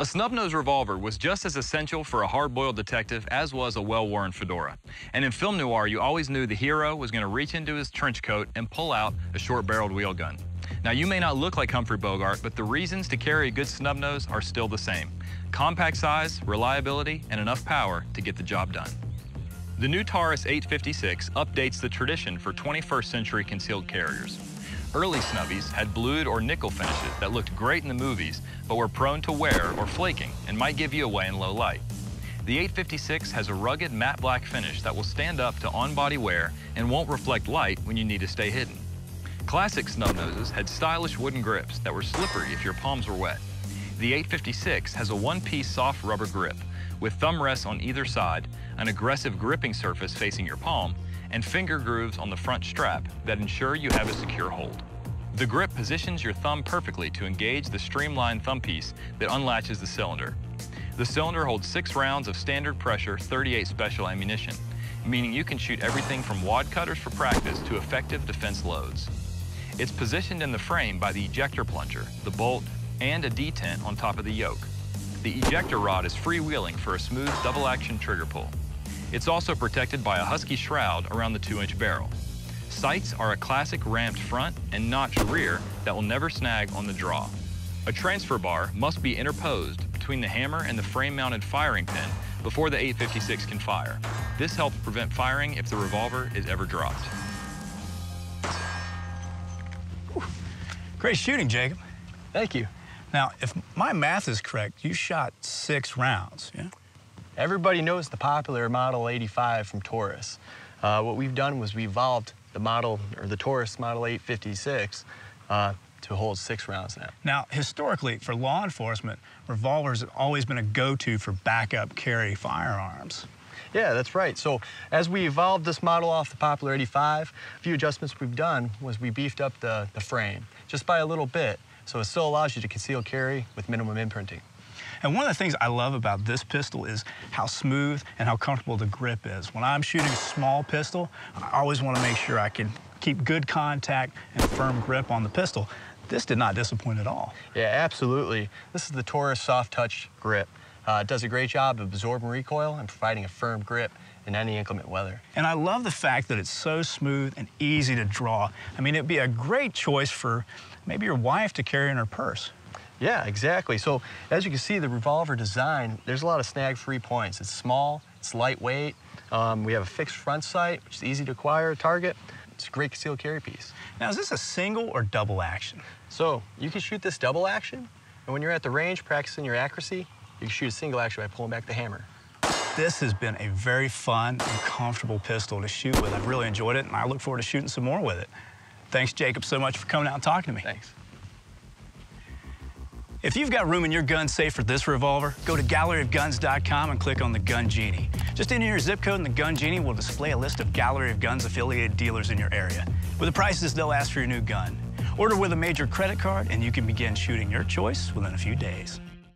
A snub-nose revolver was just as essential for a hard-boiled detective as was a well-worn fedora. And in film noir, you always knew the hero was going to reach into his trench coat and pull out a short-barreled wheel gun. Now, you may not look like Humphrey Bogart, but the reasons to carry a good snub-nose are still the same. Compact size, reliability, and enough power to get the job done. The new Taurus 856 updates the tradition for 21st century concealed carriers. Early snubbies had blued or nickel finishes that looked great in the movies, but were prone to wear or flaking and might give you away in low light. The 856 has a rugged matte black finish that will stand up to on-body wear and won't reflect light when you need to stay hidden. Classic snub noses had stylish wooden grips that were slippery if your palms were wet. The 856 has a one-piece soft rubber grip with thumb rests on either side, an aggressive gripping surface facing your palm, and finger grooves on the front strap that ensure you have a secure hold. The grip positions your thumb perfectly to engage the streamlined thumb piece that unlatches the cylinder. The cylinder holds six rounds of standard pressure 38 special ammunition, meaning you can shoot everything from wad cutters for practice to effective defense loads. It's positioned in the frame by the ejector plunger, the bolt, and a detent on top of the yoke. The ejector rod is freewheeling for a smooth double-action trigger pull. It's also protected by a Husky shroud around the 2-inch barrel. Sights are a classic ramped front and notched rear that will never snag on the draw. A transfer bar must be interposed between the hammer and the frame-mounted firing pin before the 856 can fire. This helps prevent firing if the revolver is ever dropped. Great shooting, Jacob. Thank you. Now, if my math is correct, you shot six rounds, yeah? Everybody knows the popular Model 85 from Taurus. Uh, what we've done was we evolved the model, or the Taurus Model 856, uh, to hold six rounds now. Now, historically, for law enforcement, revolvers have always been a go-to for backup carry firearms. Yeah, that's right. So as we evolved this model off the popular 85, a few adjustments we've done was we beefed up the, the frame just by a little bit, so it still allows you to conceal carry with minimum imprinting. And one of the things I love about this pistol is how smooth and how comfortable the grip is. When I'm shooting a small pistol, I always want to make sure I can keep good contact and firm grip on the pistol. This did not disappoint at all. Yeah, absolutely. This is the Taurus Soft Touch grip. Uh, it does a great job of absorbing recoil and providing a firm grip in any inclement weather. And I love the fact that it's so smooth and easy to draw. I mean, it'd be a great choice for maybe your wife to carry in her purse. Yeah, exactly. So as you can see, the revolver design, there's a lot of snag-free points. It's small, it's lightweight. Um, we have a fixed front sight, which is easy to acquire, a target. It's a great concealed carry piece. Now, is this a single or double action? So you can shoot this double action, and when you're at the range practicing your accuracy, you can shoot a single action by pulling back the hammer. This has been a very fun and comfortable pistol to shoot with. I've really enjoyed it, and I look forward to shooting some more with it. Thanks, Jacob, so much for coming out and talking to me. Thanks. If you've got room in your gun safe for this revolver, go to galleryofguns.com and click on the Gun Genie. Just enter your zip code and the Gun Genie will display a list of Gallery of Guns affiliated dealers in your area. With the prices they'll ask for your new gun. Order with a major credit card and you can begin shooting your choice within a few days.